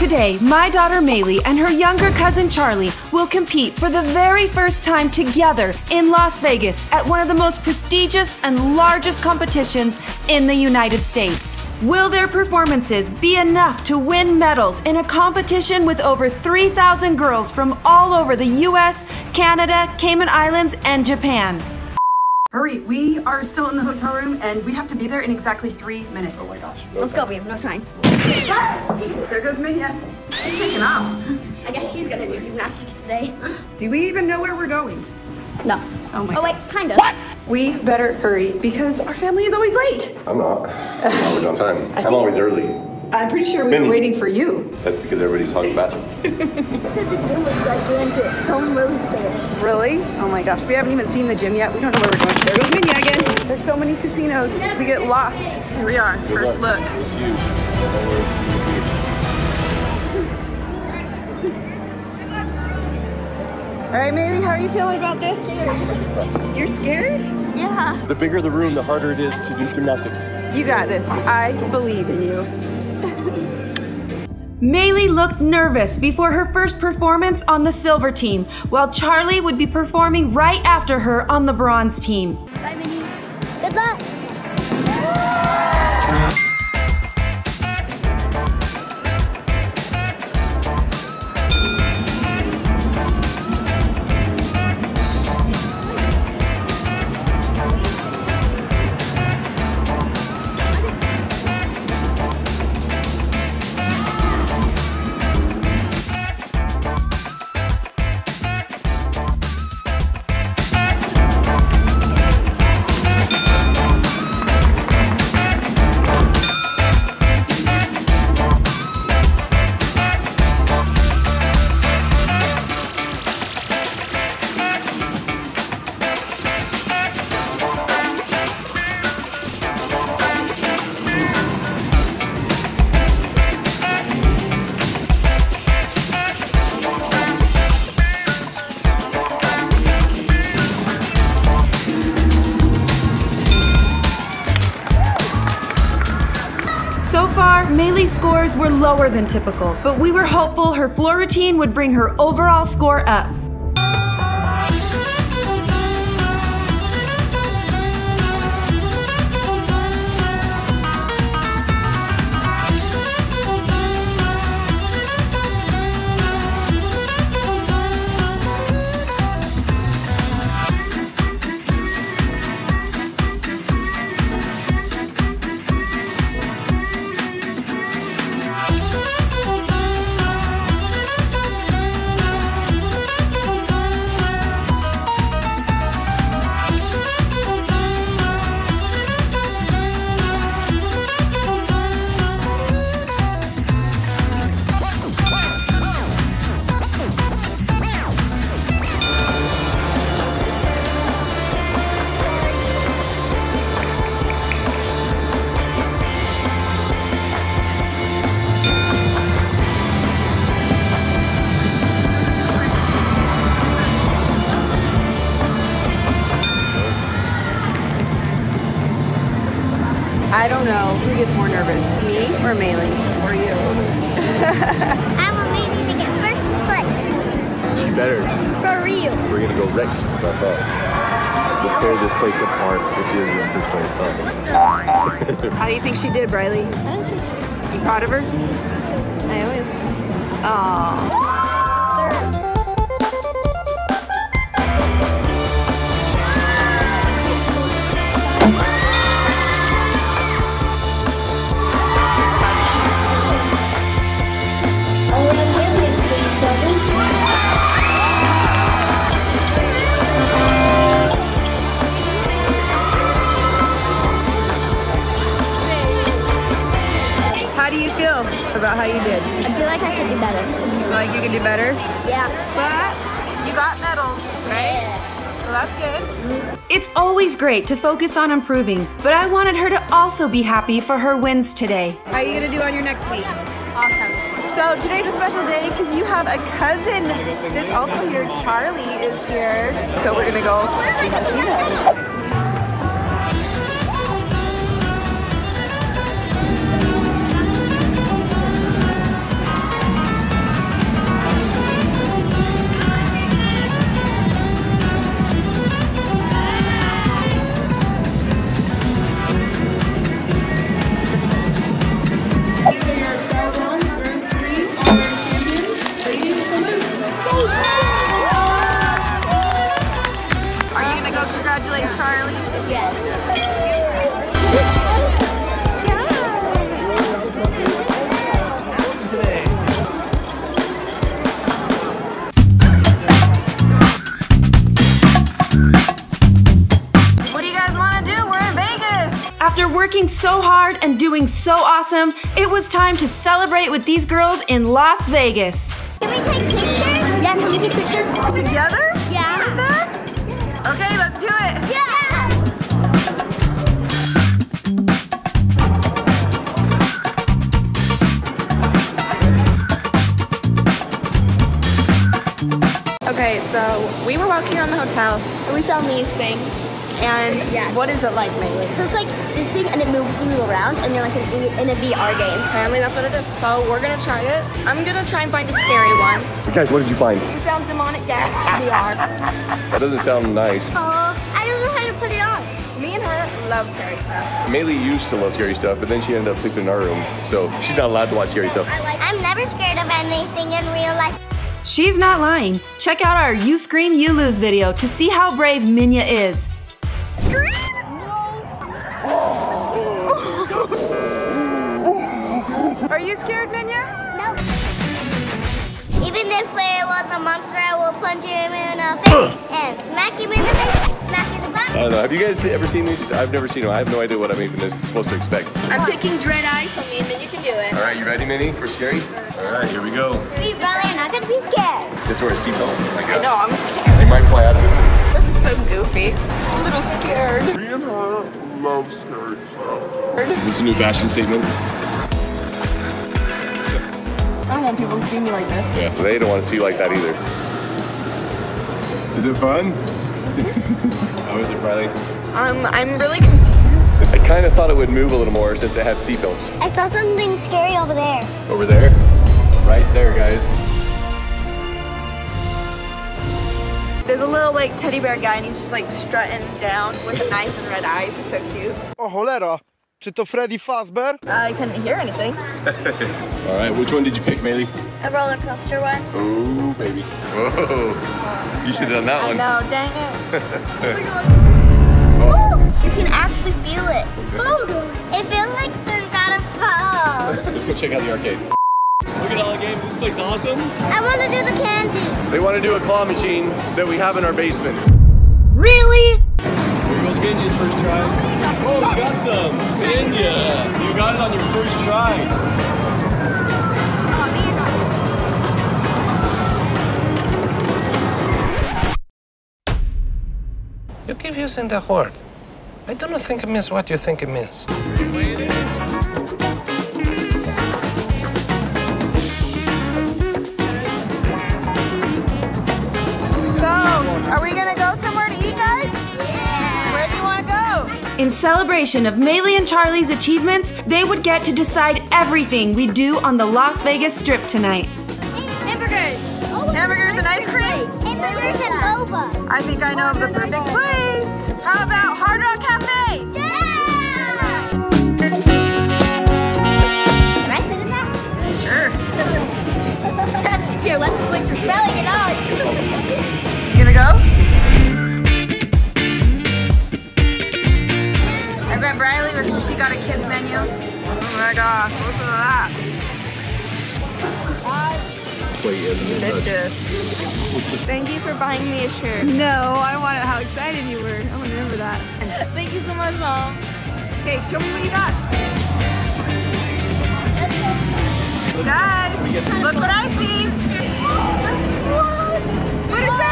Today, my daughter Maely and her younger cousin Charlie will compete for the very first time together in Las Vegas at one of the most prestigious and largest competitions in the United States. Will their performances be enough to win medals in a competition with over 3,000 girls from all over the US, Canada, Cayman Islands, and Japan? Hurry, we are still in the hotel room and we have to be there in exactly three minutes. Oh my gosh. Let's go, we have no time. Ah, there goes Minya. She's taking off. I guess she's gonna do gymnastics today. Do we even know where we're going? No. Oh my Oh wait, kinda. What? We better hurry because our family is always late. I'm not. I'm always on time. I'm always early. I'm pretty sure we were Minnie. waiting for you. That's because everybody's talking about bathroom. said the gym was gigantic, so Rose there. Really? Oh my gosh, we haven't even seen the gym yet. We don't know where we're going. There goes Minya again. There's so many casinos. We get lost. Here we are, first look. All right, Maely, how are you feeling about this? You're scared? Yeah. The bigger the room, the harder it is to do gymnastics. You got this. I believe in you. Maely looked nervous before her first performance on the silver team, while Charlie would be performing right after her on the bronze team. Bye, Minnie. Good luck. Far, Maely's scores were lower than typical, but we were hopeful her floor routine would bring her overall score up. Gets more nervous, me or Maely or you. I want Minnie to get first place. She better. For real. We're gonna go wreck some stuff up. Let's tear this place apart if you're in first place. How do you think she did, Bryly? You proud of her? I always. Aww. About how you did? I feel like I could do better. You feel like you can do better? Yeah. But you got medals, right? So that's good. It's always great to focus on improving, but I wanted her to also be happy for her wins today. How are you gonna do on your next week? Awesome. So today's a special day because you have a cousin that's also here. Charlie is here. So we're gonna go see how she does. Hard and doing so awesome, it was time to celebrate with these girls in Las Vegas. Can we take pictures? Yeah, can we take pictures? Together? Yeah. Right there? Okay, let's do it. Yeah. Okay, so we were walking around the hotel and we found these things. And Yeah. what is it like, Maely? So it's like this thing and it moves you around and you're like an in, in a VR game. Apparently that's what it is. So we're gonna try it. I'm gonna try and find a scary one. Guys, what did you find? We found demonic guest VR. That doesn't sound nice. Oh, I don't know how to put it on. Me and her love scary stuff. Maely used to love scary stuff, but then she ended up sleeping in our room. So she's not allowed to watch scary stuff. I like I'm never scared of anything in real life. She's not lying. Check out our You Scream, You Lose video to see how brave Minya is. Are you scared, Minya? No. Even if it was a monster, I will punch him in the face and smack him in the face, smack him in the butt. I don't know. Have you guys ever seen these? I've never seen them. I have no idea what I'm even supposed to expect. I'm picking dread eyes, on me and you can do it. All right, you ready, Minnie, for scary? All right, here we go. We brother are not gonna be scared. Let's wear a seatbelt. My God. No, I'm scared. They might fly out of this thing. so goofy. I'm a little scared. Me and her love scary stuff. Is this a new fashion statement? I don't want people to see me like this. Yeah. They don't want to see you like that either. Is it fun? How is it, Riley? Um, I'm really confused. I kind of thought it would move a little more since it had seatbelts. I saw something scary over there. Over there? Right there, guys. There's a little like teddy bear guy and he's just like strutting down with a knife and red eyes. He's so cute. Oh, cholera, czy to Freddy Fazbear? I couldn't hear anything. All right, which one did you pick, Maely? A roller coaster one. Oh, baby. Whoa. You should have done that one. No, dang it. oh. You can actually feel it. It feels like some kind of fall. Let's go check out the arcade. Look at all the games. This place is awesome. I want to do the candy. They want to do a claw machine that we have in our basement. Really? Here goes Minya's first try. Oh, you oh, got some. Minya, you got it on your first try. Using the word. I do not think it means what you think it means. So, are we gonna go somewhere to eat, guys? Yeah. Where do you want to go? In celebration of Maely and Charlie's achievements, they would get to decide everything we do on the Las Vegas Strip tonight. Hamburgers. Hamburgers and ice cream? Hamburgers and boba. I think I know of the perfect place. How about Hard Rock Cafe? Delicious. Thank you for buying me a shirt. No, I wanted how excited you were. I want to remember that. Thank you so much, Mom. Okay, show me what you got. Guys, look what I see. What? What is that,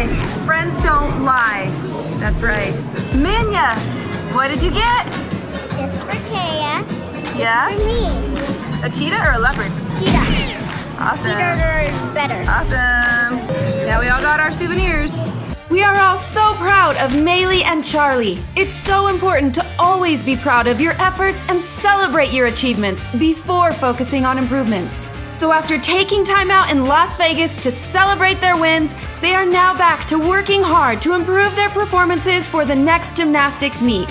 see. What does it say? Friends don't lie. That's right. Minya, what did you get? It's for Kaiya. Yeah? For me. A cheetah or a leopard? Cheetah. Awesome. Cheetahs are better. Awesome. Now we all got our souvenirs. We are all so proud of Maely and Charlie. It's so important to always be proud of your efforts and celebrate your achievements before focusing on improvements. So, after taking time out in Las Vegas to celebrate their wins, they are now back to working hard to improve their performances for the next gymnastics meet.